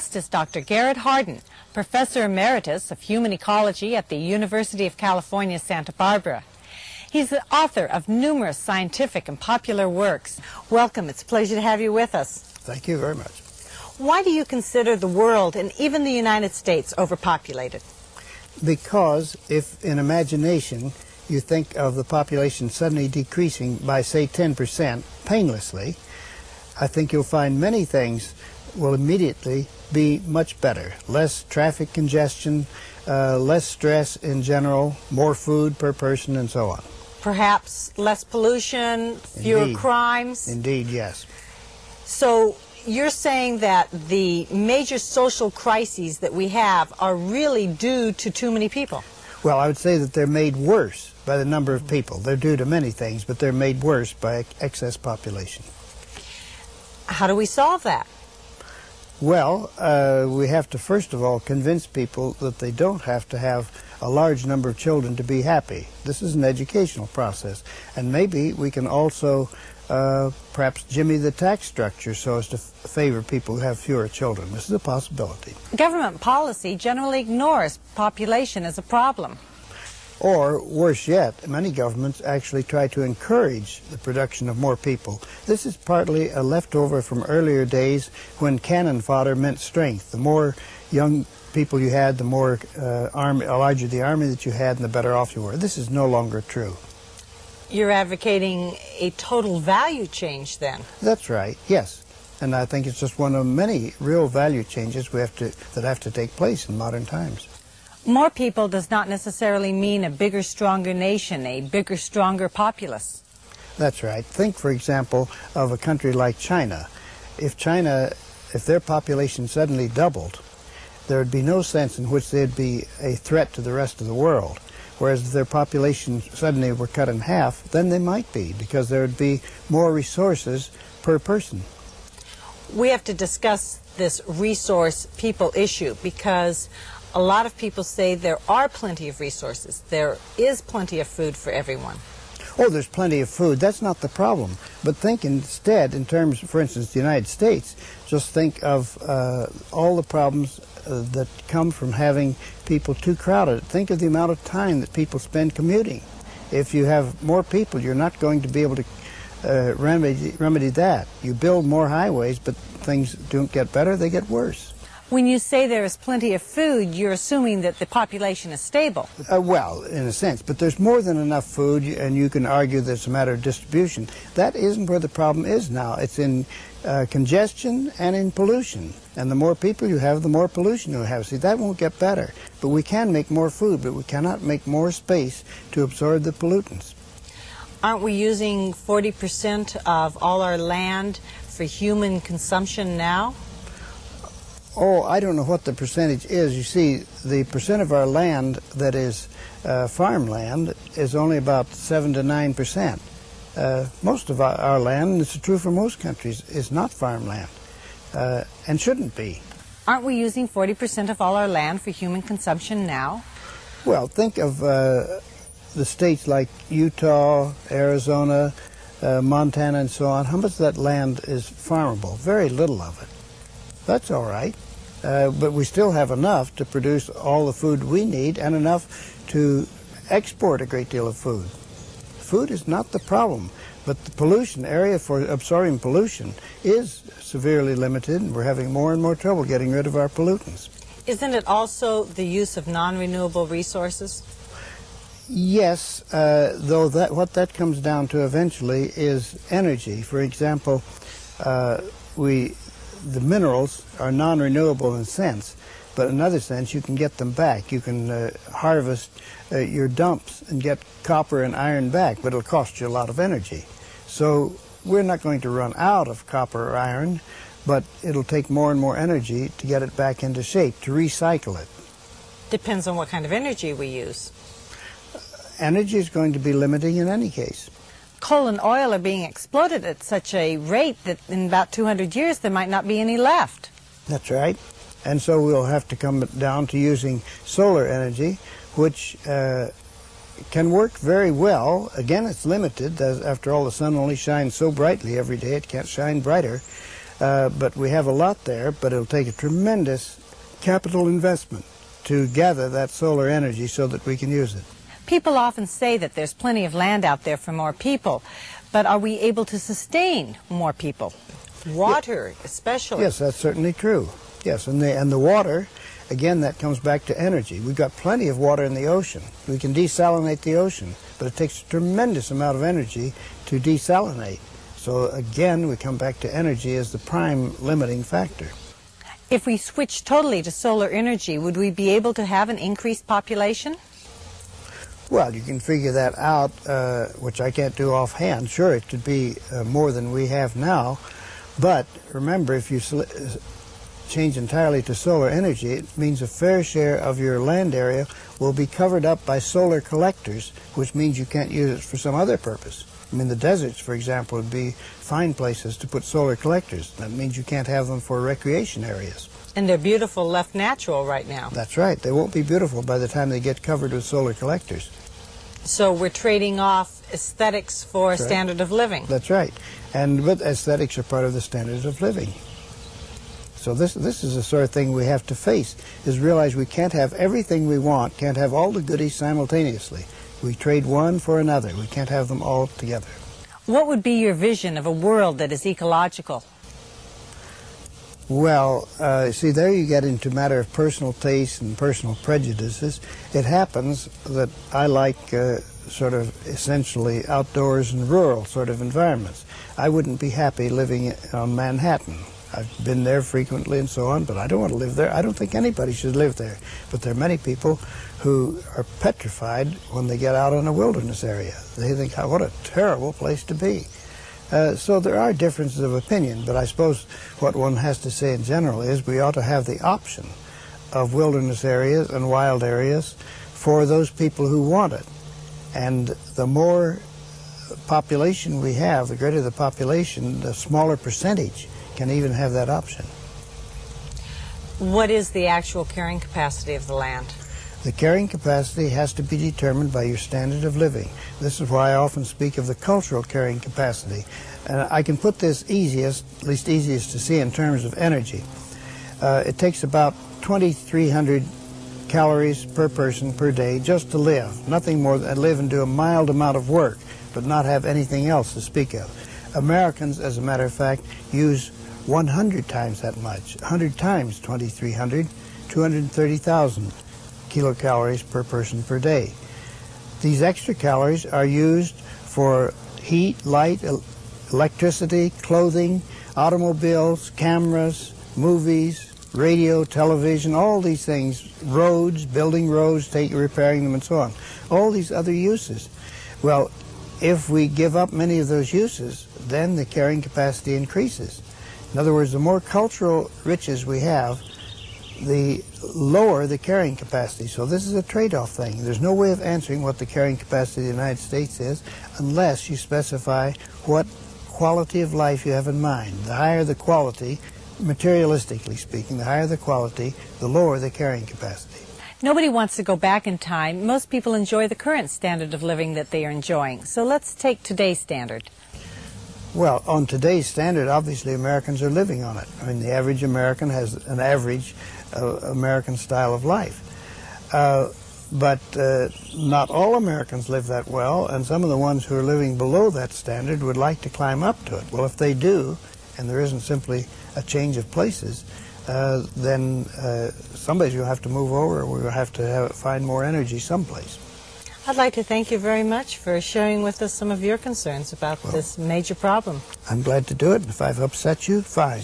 is Dr. Garrett Hardin, Professor Emeritus of Human Ecology at the University of California, Santa Barbara. He's the author of numerous scientific and popular works. Welcome. It's a pleasure to have you with us. Thank you very much. Why do you consider the world and even the United States overpopulated? Because if in imagination you think of the population suddenly decreasing by, say, 10% painlessly, I think you'll find many things will immediately be much better. Less traffic congestion, uh, less stress in general, more food per person, and so on. Perhaps less pollution, fewer Indeed. crimes. Indeed, yes. So you're saying that the major social crises that we have are really due to too many people? Well, I would say that they're made worse by the number of people. They're due to many things, but they're made worse by excess population. How do we solve that? Well, uh, we have to first of all convince people that they don't have to have a large number of children to be happy. This is an educational process. And maybe we can also uh, perhaps jimmy the tax structure so as to favor people who have fewer children. This is a possibility. Government policy generally ignores population as a problem. Or, worse yet, many governments actually try to encourage the production of more people. This is partly a leftover from earlier days when cannon fodder meant strength. The more young people you had, the more uh, army, larger the army that you had, and the better off you were. This is no longer true. You're advocating a total value change then. That's right, yes. And I think it's just one of many real value changes we have to, that have to take place in modern times. More people does not necessarily mean a bigger, stronger nation, a bigger, stronger populace. That's right. Think, for example, of a country like China. If China, if their population suddenly doubled, there would be no sense in which they'd be a threat to the rest of the world. Whereas if their population suddenly were cut in half, then they might be, because there would be more resources per person. We have to discuss this resource people issue because a lot of people say there are plenty of resources. There is plenty of food for everyone. Oh, there's plenty of food. That's not the problem. But think instead in terms, for instance, the United States. Just think of uh, all the problems uh, that come from having people too crowded. Think of the amount of time that people spend commuting. If you have more people, you're not going to be able to uh, remedy, remedy that. You build more highways, but things don't get better, they get worse. When you say there is plenty of food, you're assuming that the population is stable. Uh, well, in a sense, but there's more than enough food, and you can argue that it's a matter of distribution. That isn't where the problem is now. It's in uh, congestion and in pollution. And the more people you have, the more pollution you have. See, that won't get better. But we can make more food, but we cannot make more space to absorb the pollutants. Aren't we using 40% of all our land for human consumption now? Oh, I don't know what the percentage is. You see, the percent of our land that is uh, farmland is only about 7 to 9 percent. Uh, most of our, our land, and it's true for most countries, is not farmland uh, and shouldn't be. Aren't we using 40% of all our land for human consumption now? Well, think of uh, the states like Utah, Arizona, uh, Montana, and so on. How much of that land is farmable? Very little of it. That's all right. Uh, but we still have enough to produce all the food we need and enough to export a great deal of food. Food is not the problem, but the pollution, area for absorbing pollution, is severely limited, and we're having more and more trouble getting rid of our pollutants. Isn't it also the use of non-renewable resources? Yes, uh, though that what that comes down to eventually is energy. For example, uh, we the minerals are non-renewable in a sense, but in another sense you can get them back. You can uh, harvest uh, your dumps and get copper and iron back, but it'll cost you a lot of energy. So we're not going to run out of copper or iron, but it'll take more and more energy to get it back into shape, to recycle it. Depends on what kind of energy we use. Energy is going to be limiting in any case. Coal and oil are being exploded at such a rate that in about 200 years there might not be any left. That's right. And so we'll have to come down to using solar energy, which uh, can work very well. Again, it's limited. After all, the sun only shines so brightly every day, it can't shine brighter. Uh, but we have a lot there, but it'll take a tremendous capital investment to gather that solar energy so that we can use it. People often say that there's plenty of land out there for more people, but are we able to sustain more people? Water, especially. Yes, that's certainly true. Yes, and the, and the water, again, that comes back to energy. We've got plenty of water in the ocean. We can desalinate the ocean, but it takes a tremendous amount of energy to desalinate. So again, we come back to energy as the prime limiting factor. If we switch totally to solar energy, would we be able to have an increased population? Well, you can figure that out, uh, which I can't do offhand. Sure, it could be uh, more than we have now, but remember, if you change entirely to solar energy, it means a fair share of your land area will be covered up by solar collectors, which means you can't use it for some other purpose. I mean, the deserts, for example, would be fine places to put solar collectors. That means you can't have them for recreation areas. And they're beautiful left natural right now. That's right. They won't be beautiful by the time they get covered with solar collectors. So we're trading off aesthetics for That's right. standard of living. That's right. And but aesthetics are part of the standards of living. So this this is the sort of thing we have to face is realize we can't have everything we want, can't have all the goodies simultaneously. We trade one for another. We can't have them all together. What would be your vision of a world that is ecological? Well, uh, see, there you get into matter of personal taste and personal prejudices. It happens that I like uh, sort of essentially outdoors and rural sort of environments. I wouldn't be happy living on Manhattan. I've been there frequently and so on, but I don't want to live there. I don't think anybody should live there. But there are many people who are petrified when they get out in a wilderness area. They think, oh, what a terrible place to be. Uh, so there are differences of opinion, but I suppose what one has to say in general is we ought to have the option of wilderness areas and wild areas for those people who want it. And the more population we have, the greater the population, the smaller percentage can even have that option. What is the actual carrying capacity of the land? The carrying capacity has to be determined by your standard of living. This is why I often speak of the cultural carrying capacity. And I can put this easiest, at least easiest to see in terms of energy. Uh, it takes about 2,300 calories per person per day just to live. Nothing more than live and do a mild amount of work, but not have anything else to speak of. Americans, as a matter of fact, use 100 times that much. 100 times 2,300, 230,000 kilocalories per person per day. These extra calories are used for heat, light, electricity, clothing, automobiles, cameras, movies, radio, television, all these things, roads, building roads, take, repairing them, and so on. All these other uses. Well, if we give up many of those uses, then the carrying capacity increases. In other words, the more cultural riches we have, the lower the carrying capacity. So this is a trade-off thing. There's no way of answering what the carrying capacity of the United States is unless you specify what quality of life you have in mind. The higher the quality, materialistically speaking, the higher the quality, the lower the carrying capacity. Nobody wants to go back in time. Most people enjoy the current standard of living that they are enjoying. So let's take today's standard. Well, on today's standard, obviously Americans are living on it. I mean, the average American has an average uh, American style of life. Uh, but uh, not all Americans live that well, and some of the ones who are living below that standard would like to climb up to it. Well, if they do, and there isn't simply a change of places, uh, then uh, somebody's going to have to move over, or we're going to have to have, find more energy someplace. I'd like to thank you very much for sharing with us some of your concerns about well, this major problem. I'm glad to do it. If I've upset you, fine.